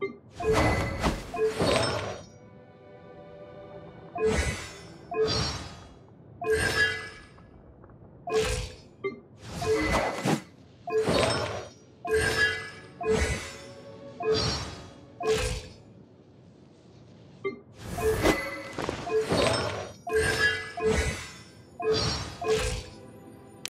you